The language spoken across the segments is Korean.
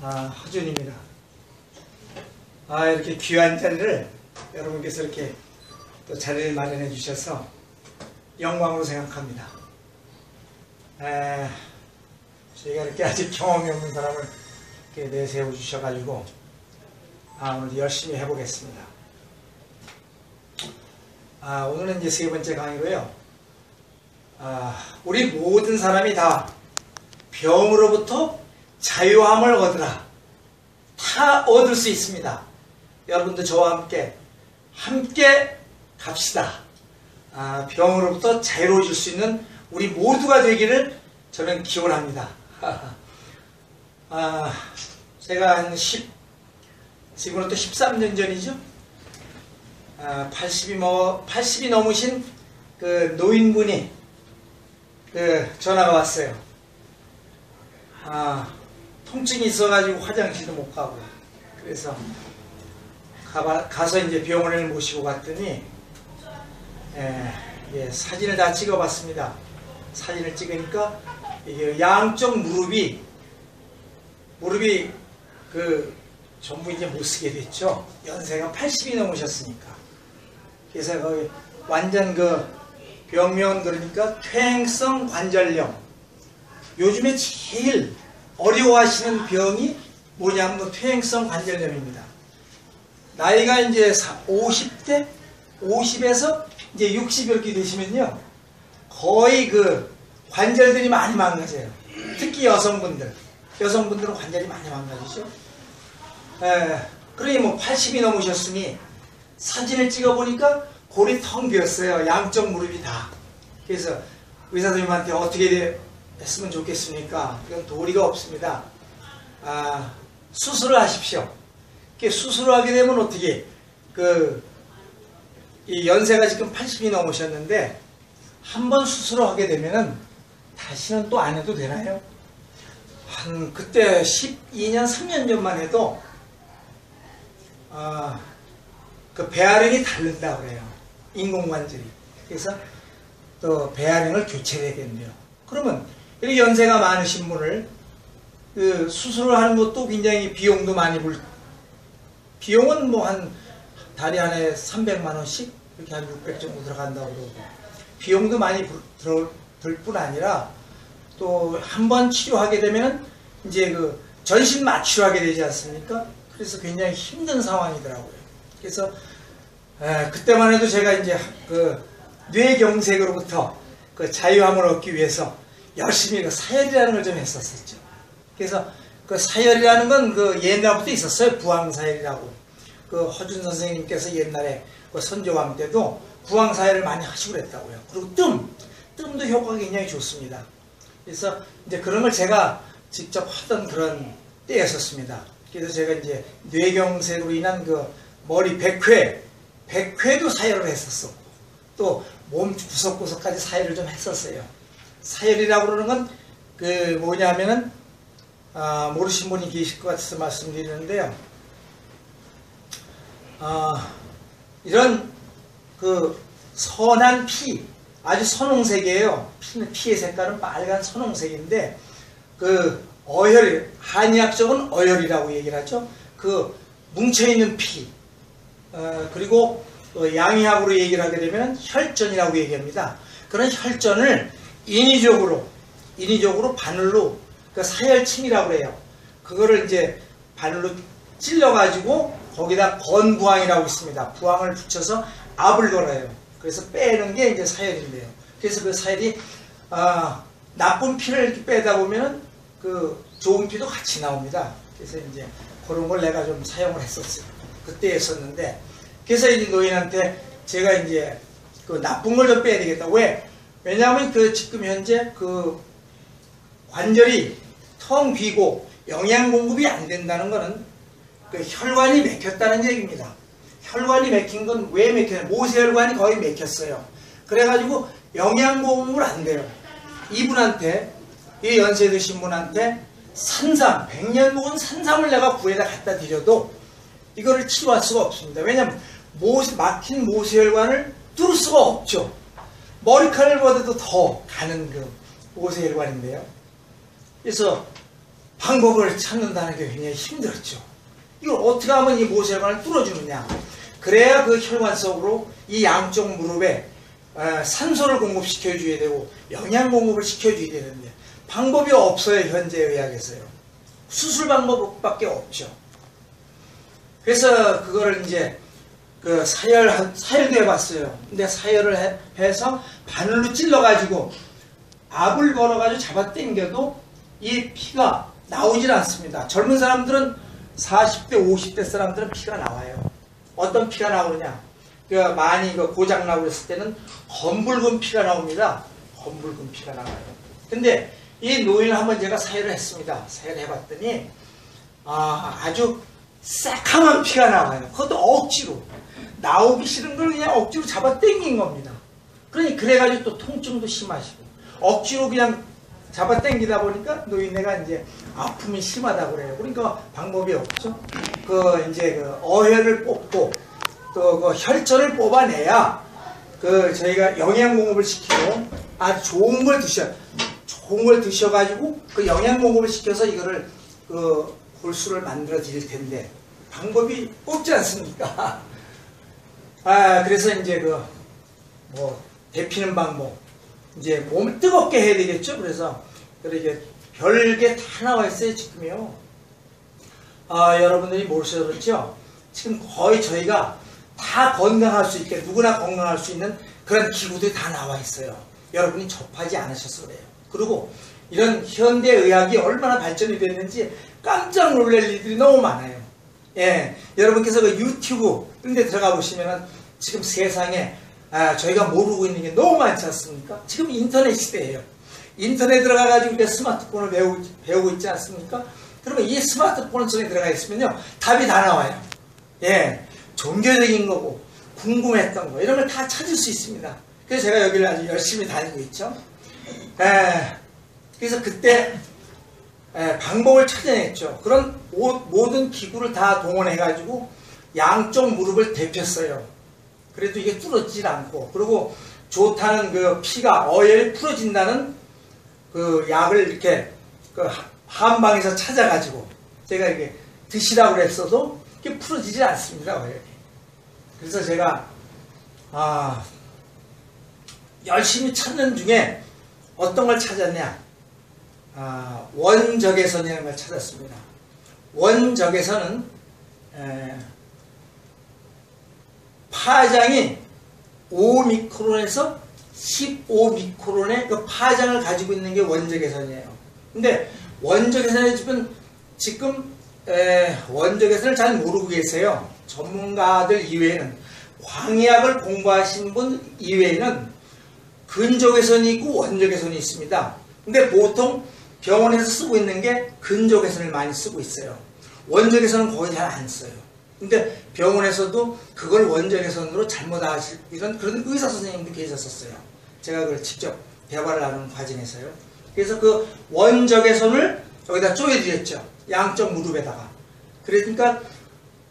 아, 허준입니다. 아, 이렇게 귀한 자리를 여러분께서 이렇게 또 자리를 마련해 주셔서 영광으로 생각합니다. 에, 저희가 이렇게 아직 경험이 없는 사람을 이렇게 내세워 주셔가지고 아, 오늘 열심히 해보겠습니다. 아, 오늘은 이제 세 번째 강의로요. 아, 우리 모든 사람이 다 병으로부터 자유함을 얻으라. 다 얻을 수 있습니다. 여러분도 저와 함께 함께 갑시다. 아, 병으로부터 자유로워질 수 있는 우리 모두가 되기를 저는 기원합니다. 아, 제가 한 10, 지금은 또 13년 전이죠. 아, 80이 뭐 80이 넘으신 그 노인분이 그 전화가 왔어요. 아, 통증이 있어가지고 화장실도 못 가고 그래서 가봐, 가서 이제 병원을 모시고 갔더니 에, 예, 사진을 다 찍어봤습니다. 사진을 찍으니까 이게 양쪽 무릎이 무릎이 그 전부 이제 못 쓰게 됐죠. 연세가 80이 넘으셨으니까. 그래서 거기 완전 그 병명 그러니까 퇴행성 관절염. 요즘에 제일 어려워하시는 병이 뭐냐면 퇴행성 관절염입니다. 나이가 이제 50대, 50에서 이제 60 이렇게 되시면요. 거의 그 관절들이 많이 망가져요. 특히 여성분들. 여성분들은 관절이 많이 망가지죠. 에, 그러니 뭐 80이 넘으셨으니 사진을 찍어보니까 골이 텅 비었어요. 양쪽 무릎이 다. 그래서 의사 선생님한테 어떻게 했으면 좋겠습니까? 이건 도리가 없습니다. 아, 수술을 하십시오. 수술을 하게 되면 어떻게 그 이 연세가 지금 80이 넘으셨는데 한 번 수술을 하게 되면은 다시는 또 안 해도 되나요? 한 그때 12년 3년 전만 해도 아, 그 배아령이 다른다 그래요. 인공관절이. 그래서 또 배아령을 교체해야 된대요. 그러면 이렇게 연세가 많으신 분을 그 수술을 하는 것도 굉장히 비용도 많이 물 비용은 뭐 한 달에 한해 300만 원씩 이렇게 한 600 정도 들어간다고 그러고 비용도 많이 들뿐 아니라 또 한 번 치료하게 되면은 이제 그 전신 마취를 하게 되지 않습니까? 그래서 굉장히 힘든 상황이더라고요. 그래서 에, 그때만 해도 제가 이제 그 뇌경색으로부터 그 자유함을 얻기 위해서 열심히 그 사열이라는 걸 좀 했었었죠. 그래서 그 사열이라는 건 그 옛날부터 있었어요. 부항사열이라고. 그 허준 선생님께서 옛날에 그 선조왕 때도 부항사열을 많이 하시고 그랬다고요. 그리고 뜸! 뜸도 효과가 굉장히 좋습니다. 그래서 이제 그런 걸 제가 직접 하던 그런 때였었습니다. 그래서 제가 이제 뇌경색으로 인한 그 머리 백회, 백회도 사열을 했었었고, 또 몸 구석구석까지 사열을 좀 했었어요. 사열이라고 그러는 건 그 뭐냐면은 아, 모르신 분이 계실 것 같아서 말씀드리는데요. 아, 이런 그 선한 피, 아주 선홍색이에요. 피는 피의 색깔은 빨간 선홍색인데 그 어혈, 한의학적은 어혈이라고 얘기를 하죠. 그 뭉쳐있는 피, 어, 그리고 어, 양의학으로 얘기를 하게 되면 혈전이라고 얘기합니다. 그런 혈전을 인위적으로, 인위적으로 바늘로 그 사열침이라고 해요. 그거를 이제 바늘로 찔러가지고 거기다 건부항이라고 있습니다. 부항을 붙여서 압을 걸어요. 그래서 빼는 게 이제 사열인데요. 그래서 그 사열이 아, 나쁜 피를 이렇게 빼다 보면은 그 좋은 피도 같이 나옵니다. 그래서 이제 그런 걸 내가 좀 사용을 했었어요. 그때 했었는데 그래서 이제 노인한테 제가 이제 그 나쁜 걸 좀 빼야 되겠다. 왜? 왜냐하면 그 지금 현재 그 관절이 텅 비고 영양 공급이 안 된다는 것은 그 혈관이 막혔다는 얘기입니다. 혈관이 막힌 건왜 막혀요? 모세혈관이 거의 막혔어요. 그래가지고 영양 공급을 안 돼요. 이분한테 이 연세 드신 분한테 산삼, 백년 묵은 산삼을 내가 구해다 갖다 드려도 이거를 치료할 수가 없습니다. 왜냐하면 모세, 막힌 모세혈관을 뚫을 수가 없죠. 머리카락보다도 더 가는 그 모세혈관인데요. 그래서 방법을 찾는다는 게 굉장히 힘들었죠. 이걸 어떻게 하면 이 모세혈관을 뚫어주느냐. 그래야 그 혈관 속으로 이 양쪽 무릎에 어, 산소를 공급시켜줘야 되고 영양 공급을 시켜줘야 되는데 방법이 없어요 현재 의학에서요. 수술 방법밖에 없죠. 그래서 그거를 이제 그 사열 사열도 해봤어요. 근데 사열을 해, 해서 바늘로 찔러가지고 압을 걸어가지고 잡아 당겨도 이 피가 나오질 않습니다. 젊은 사람들은 40대, 50대 사람들은 피가 나와요. 어떤 피가 나오느냐? 그 많이 그 고장 나고 그랬을 때는 검붉은 피가 나옵니다. 검붉은 피가 나와요. 근데 이 노인을 한번 제가 사회를 했습니다. 사회를 해봤더니 아, 아주 새카만 피가 나와요. 그것도 억지로 나오기 싫은 걸 그냥 억지로 잡아 당긴 겁니다. 그러니 그래가지고 또 통증도 심하시고 억지로 그냥 잡아 당기다 보니까 노인네가 이제 아픔이 심하다 그래요. 그러니까 방법이 없죠. 그 이제 그 어혈을 뽑고 또 그 혈전을 뽑아내야 그 저희가 영양 공급을 시키고 아주 좋은 걸 드셔 좋은 걸 드셔가지고 그 영양 공급을 시켜서 이거를 그 골수를 만들어 드릴 텐데 방법이 없지 않습니까? 아 그래서 이제 그 뭐 데피는 방법 이제 몸을 뜨겁게 해야 되겠죠. 그래서 이렇게 별게 다 나와 있어요 지금요. 아 여러분들이 모르셔서 그렇죠. 지금 거의 저희가 다 건강할 수 있게 누구나 건강할 수 있는 그런 기구들이 다 나와 있어요. 여러분이 접하지 않으셔서 그래요. 그리고 이런 현대 의학이 얼마나 발전이 됐는지 깜짝 놀랄 일들이 너무 많아요. 예, 여러분께서 그 유튜브 이런 데 들어가 보시면은 지금 세상에 아, 저희가 모르고 있는 게 너무 많지 않습니까? 지금 인터넷 시대예요. 인터넷 들어가가지고 이제 스마트폰을 배우, 배우고 있지 않습니까? 그러면 이 스마트폰 속에 들어가 있으면요. 답이 다 나와요. 예. 종교적인 거고, 궁금했던 거, 이런 걸 다 찾을 수 있습니다. 그래서 제가 여기를 아주 열심히 다니고 있죠. 예. 그래서 그때, 예, 방법을 찾아냈죠. 그런 모, 모든 기구를 다 동원해가지고 양쪽 무릎을 데폈어요. 그래도 이게 뚫어지질 않고, 그리고 좋다는 그 피가 어혈이 풀어진다는 그 약을 이렇게 그 한방에서 찾아가지고 제가 이렇게 드시라고 그랬어도 이게 풀어지지 않습니다. 어혈이. 그래서 제가 아 열심히 찾는 중에 어떤 걸 찾았냐? 아, 원적외선이라는 걸 찾았습니다. 원적외선은 에, 파장이 5미크론에서 15미크론의 그 파장을 가지고 있는 게 원적외선이에요. 근데 원적외선의 지금 지금 에, 원적외선을 잘 모르고 계세요. 전문가들 이외에는 광의학을 공부하신 분 이외에는 근적외선이 있고 원적외선이 있습니다. 근데 보통 병원에서 쓰고 있는 게 근적외선을 많이 쓰고 있어요. 원적외선은 거의 잘 안 써요. 근데 병원에서도 그걸 원적외선으로 잘못 하실 이런 그런 의사 선생님도 계셨었어요. 제가 그걸 직접 대화를 나누는 과정에서요. 그래서 그 원적외선을 여기다 쪼여드렸죠. 양쪽 무릎에다가. 그러니까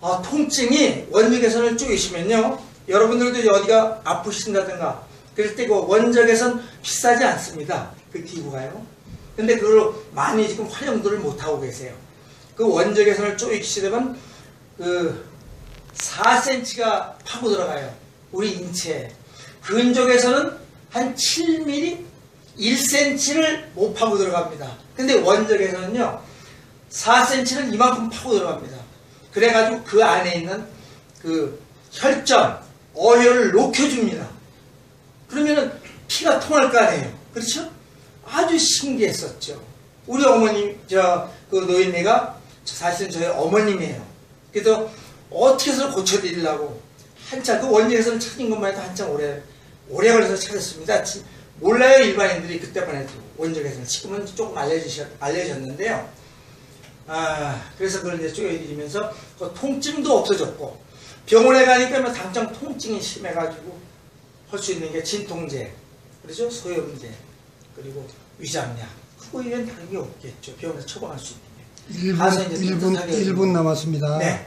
아, 통증이 원적외선을 쪼이시면요. 여러분들도 어디가 아프신다든가 그럴 때 그 원적외선 비싸지 않습니다. 그 기구가요. 근데 그걸 많이 지금 활용도를 못하고 계세요. 그 원적외선을 쪼이시 되면 그 4cm가 파고 들어가요. 우리 인체에. 근적에서는 한 7mm, 1cm를 못 파고 들어갑니다. 근데 원적에서는요, 4cm는 이만큼 파고 들어갑니다. 그래가지고 그 안에 있는 그 혈전, 어혈을 녹여줍니다. 그러면은 피가 통할 거 아니에요. 그렇죠? 아주 신기했었죠. 우리 어머님, 저, 그 노인네가 사실은 저희 어머님이에요. 그래서 어떻게 해서 고쳐드리려고 한참 그 원리에서는 찾은 것만 해도 한참 오래 오래 걸려서 찾았습니다. 몰라요 일반인들이 그때만 해도 원적에서는 지금은 조금 알려주셨 알려졌는데요. 아 그래서 그걸 이제 쪼여드리면서 그 통증도 없어졌고 병원에 가니까 뭐 당장 통증이 심해가지고 할 수 있는 게 진통제 그렇죠 소염제 그리고 위장약 그거 이런 다른 게 없겠죠 병원에서 처방할 수 있는 게. 1분, 가서 이제 1분, 따뜻하게 1분 남았습니다. 네.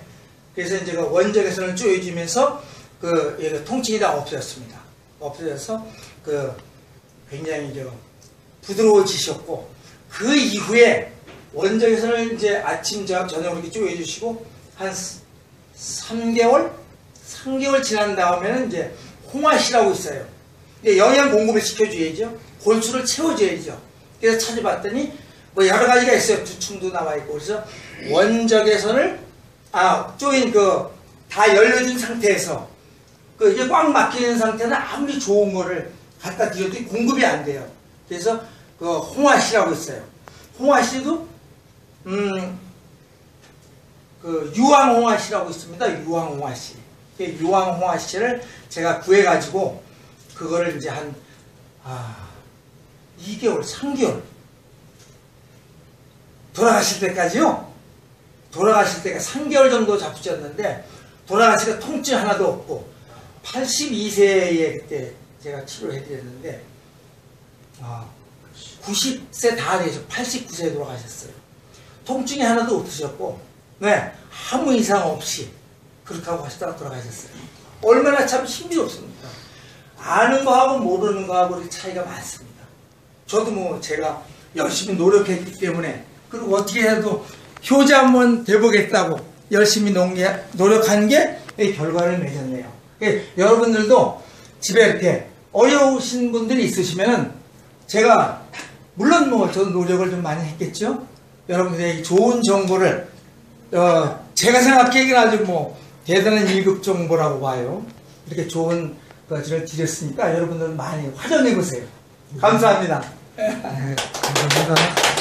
그래서 이제 그 원적외선을 쪼여주면서 그 예, 통증이 다 없어졌습니다. 없어져서 그 굉장히 저 부드러워지셨고 그 이후에 원적외선을 이제 아침, 저녁, 저녁으로 이렇게 쪼개주시고 한 3개월? 3개월 지난 다음에는 이제 홍화시라고 있어요. 영양 공급을 시켜줘야죠. 골수를 채워줘야죠. 그래서 찾아봤더니 뭐 여러 가지가 있어요. 두충도 나와 있고 그래서 원적외선을 아 쪼인 그 다 열려준 상태에서 그 이게 꽉 막히는 상태는 아무리 좋은 거를 갖다 드려도 공급이 안 돼요. 그래서 그 홍화씨라고 있어요. 홍화씨도 음 그 유황홍화씨라고 있습니다. 유황홍화씨. 그 유황홍화씨를 제가 구해가지고 그거를 이제 한 아, 2개월, 3개월 돌아가실 때까지요. 돌아가실 때가 3개월 정도 잡수셨는데 돌아가시가 통증 하나도 없고 82세에 그때 제가 치료를 해드렸는데 아, 90세 다 되셔 89세에 돌아가셨어요. 통증이 하나도 없으셨고 네 아무 이상 없이 그렇게 하고 하시다가 돌아가셨어요. 얼마나 참 힘이 없습니까? 아는 거하고 모르는 거하고 차이가 많습니다. 저도 뭐 제가 열심히 노력했기 때문에 그리고 어떻게 해도 효자 한번 돼보겠다고 열심히 노력한 게이 결과를 맺었네요. 예, 여러분들도 집에 이렇게 어려우신 분들이 있으시면은 제가 물론 뭐 저도 노력을 좀 많이 했겠죠. 여러분들에게 좋은 정보를 어, 제가 생각하기에는 아주 뭐 대단한 1급 정보라고 봐요. 이렇게 좋은 것을 드렸으니까 여러분들 많이 활용해 보세요. 감사합니다. 네, 감사합니다.